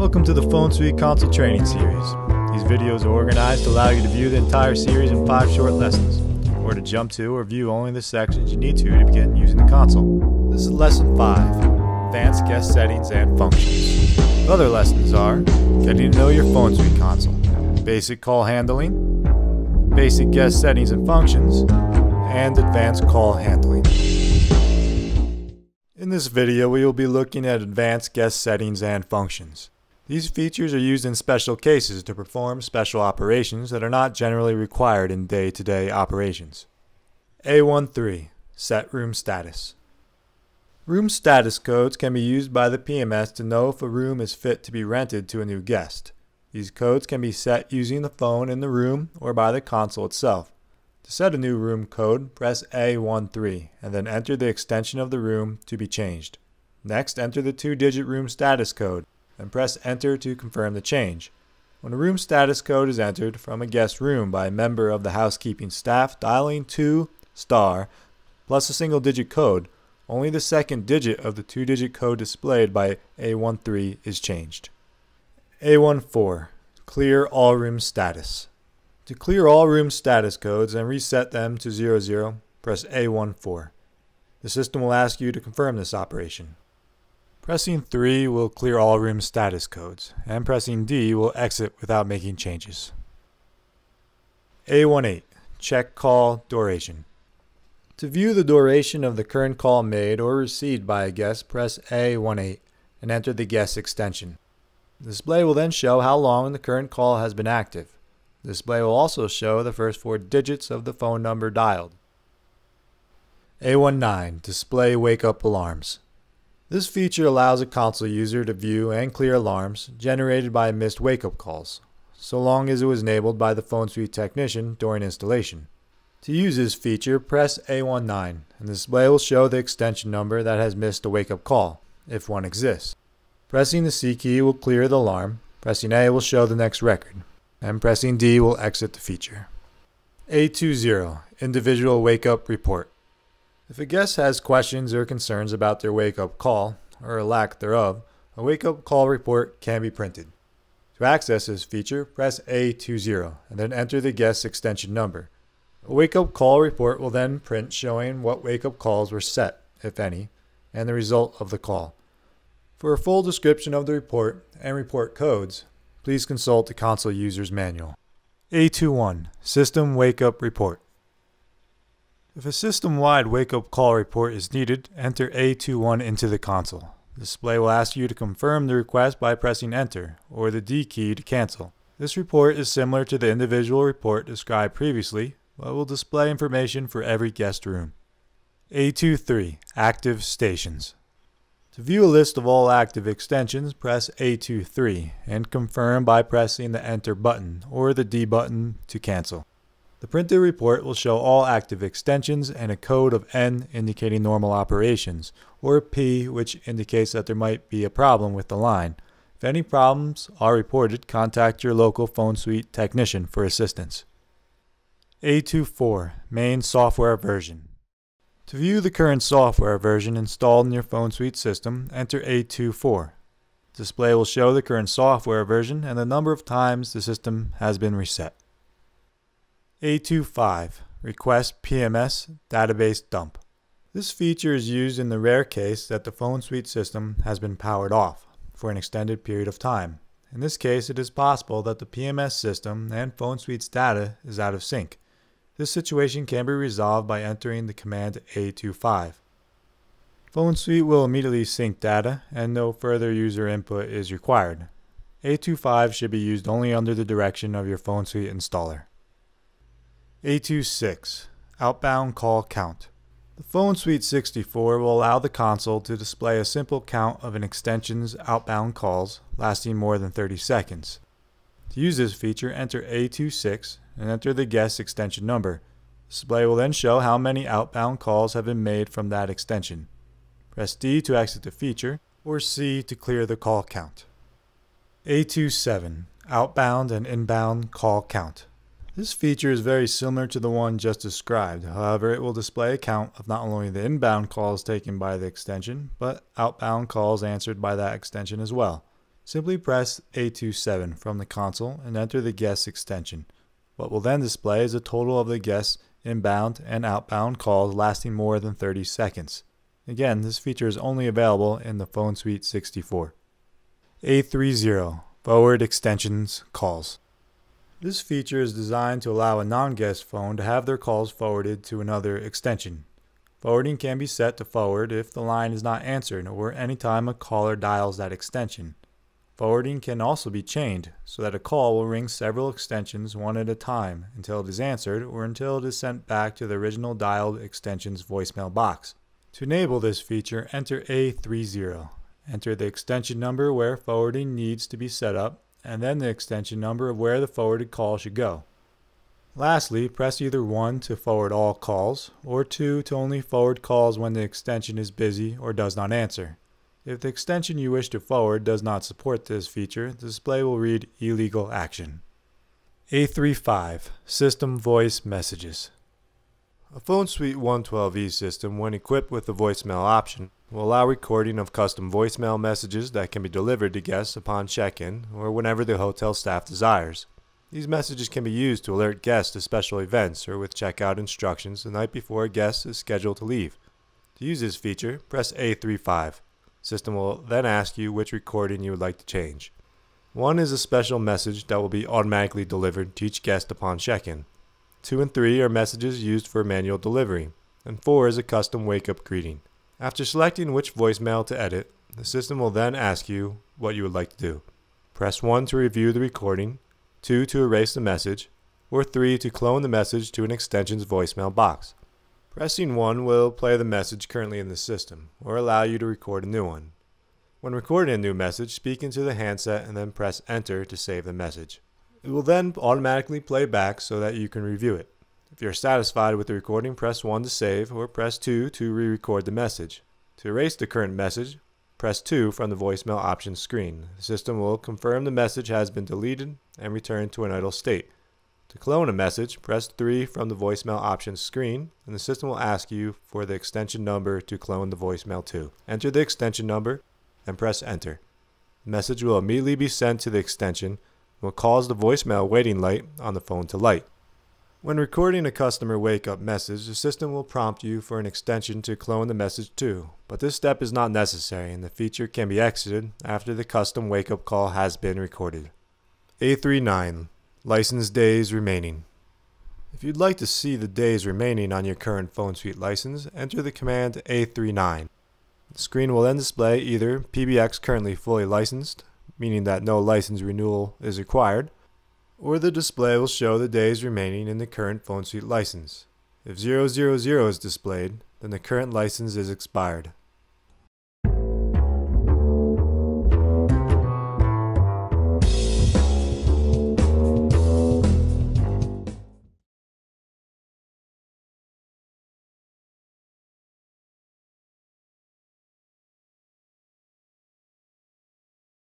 Welcome to the Phonesuite Console Training Series. These videos are organized to allow you to view the entire series in five short lessons, or to jump to or view only the sections you need to to begin using the console. This is Lesson 5, Advanced Guest Settings and Functions. The other lessons are Getting to know your Phonesuite console, Basic Call Handling, Basic Guest Settings and Functions, and Advanced Call Handling. In this video, we will be looking at advanced guest settings and functions. These features are used in special cases to perform special operations that are not generally required in day-to-day operations. A13 Set Room Status Room status codes can be used by the PMS to know if a room is fit to be rented to a new guest. These codes can be set using the phone in the room or by the console itself. To set a new room code, press A13 and then enter the extension of the room to be changed. Next, enter the two-digit room status code and press enter to confirm the change. When a room status code is entered from a guest room by a member of the housekeeping staff dialing 2 star plus a single digit code, only the second digit of the two-digit code displayed by A13 is changed. A14 Clear all room status. To clear all room status codes and reset them to 00, press A14. The system will ask you to confirm this operation. Pressing 3 will clear all room status codes, and pressing D will exit without making changes. A18 Check call duration. To view the duration of the current call made or received by a guest, press A18 and enter the guest extension. The display will then show how long the current call has been active. The display will also show the first four digits of the phone number dialed. A19 Display Wake Up Alarms. This feature allows a console user to view and clear alarms generated by missed wake up calls, so long as it was enabled by the Phonesuite technician during installation. To use this feature, press A19 and the display will show the extension number that has missed a wake up call, if one exists. Pressing the C key will clear the alarm, pressing A will show the next record, and pressing D will exit the feature. A20 Individual Wake Up Report. If a guest has questions or concerns about their wake up call, or a lack thereof, a wake up call report can be printed. To access this feature, press A20 and then enter the guest's extension number. A wake up call report will then print showing what wake up calls were set, if any, and the result of the call. For a full description of the report and report codes, please consult the console user's manual. A21 System Wake Up Report. If a system-wide wake-up call report is needed, enter A21 into the console. The display will ask you to confirm the request by pressing Enter, or the D key to cancel. This report is similar to the individual report described previously, but will display information for every guest room. A23 Active Stations. To view a list of all active extensions, press A23 and confirm by pressing the Enter button or the D button to cancel. The printed report will show all active extensions and a code of N indicating normal operations, or P which indicates that there might be a problem with the line. If any problems are reported, contact your local Phonesuite technician for assistance. A24 Main Software Version To view the current software version installed in your Phonesuite system, enter A24. Display will show the current software version and the number of times the system has been reset. A25 Request PMS Database Dump. This feature is used in the rare case that the Phonesuite system has been powered off for an extended period of time. In this case, it is possible that the PMS system and Phonesuite's data is out of sync. This situation can be resolved by entering the command A25. Phonesuite will immediately sync data and no further user input is required. A25 should be used only under the direction of your Phonesuite installer. A26 Outbound Call Count. The Phonesuite 64 will allow the console to display a simple count of an extension's outbound calls lasting more than 30 seconds. To use this feature, enter A26 and enter the guest extension number. Display will then show how many outbound calls have been made from that extension. Press D to exit the feature, or C to clear the call count. A27 Outbound and Inbound Call Count. This feature is very similar to the one just described, however it will display a count of not only the inbound calls taken by the extension, but outbound calls answered by that extension as well. Simply press A27 from the console and enter the guest extension. What will then display is a total of the guest's inbound and outbound calls lasting more than 30 seconds. Again, this feature is only available in the Phonesuite 64. A30 Forward Extensions Calls. This feature is designed to allow a non-guest phone to have their calls forwarded to another extension. Forwarding can be set to forward if the line is not answered or any time a caller dials that extension. Forwarding can also be chained so that a call will ring several extensions one at a time until it is answered or until it is sent back to the original dialed extension's voicemail box. To enable this feature, enter A30. Enter the extension number where forwarding needs to be set up and then the extension number of where the forwarded call should go. Lastly, press either 1 to forward all calls or 2 to only forward calls when the extension is busy or does not answer. If the extension you wish to forward does not support this feature, the display will read illegal action. A35 System Voice Messages A Phonesuite 112E system, when equipped with the voicemail option, will allow recording of custom voicemail messages that can be delivered to guests upon check-in or whenever the hotel staff desires. These messages can be used to alert guests to special events or with checkout instructions the night before a guest is scheduled to leave. To use this feature, press A35. System will then ask you which recording you would like to change. One is a special message that will be automatically delivered to each guest upon check-in. Two and three are messages used for manual delivery, and four is a custom wake-up greeting. After selecting which voicemail to edit, the system will then ask you what you would like to do. Press 1 to review the recording, 2 to erase the message, or 3 to clone the message to an extension's voicemail box. Pressing 1 will play the message currently in the system, or allow you to record a new one. When recording a new message, speak into the handset and then press Enter to save the message. It will then automatically play back so that you can review it. If you're satisfied with the recording, press 1 to save, or press 2 to re-record the message. To erase the current message, press 2 from the voicemail options screen. The system will confirm the message has been deleted and return to an idle state. To clone a message, press 3 from the voicemail options screen, and the system will ask you for the extension number to clone the voicemail to. Enter the extension number and press enter. The message will immediately be sent to the extension will cause the voicemail waiting light on the phone to light. When recording a customer wake up message, the system will prompt you for an extension to clone the message to, but this step is not necessary and the feature can be exited after the custom wake up call has been recorded. A39 License days remaining. If you'd like to see the days remaining on your current Phonesuite license, enter the command A39. The screen will then display either PBX currently fully licensed, meaning that no license renewal is required, or the display will show the days remaining in the current Phonesuite license. If 000 is displayed, then the current license is expired.